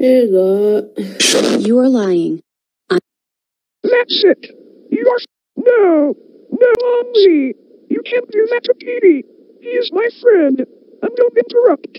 You are lying. I That's it. You are. No. No, Mumsy. You can't do that to Petey. He is my friend. i'm not to interrupt.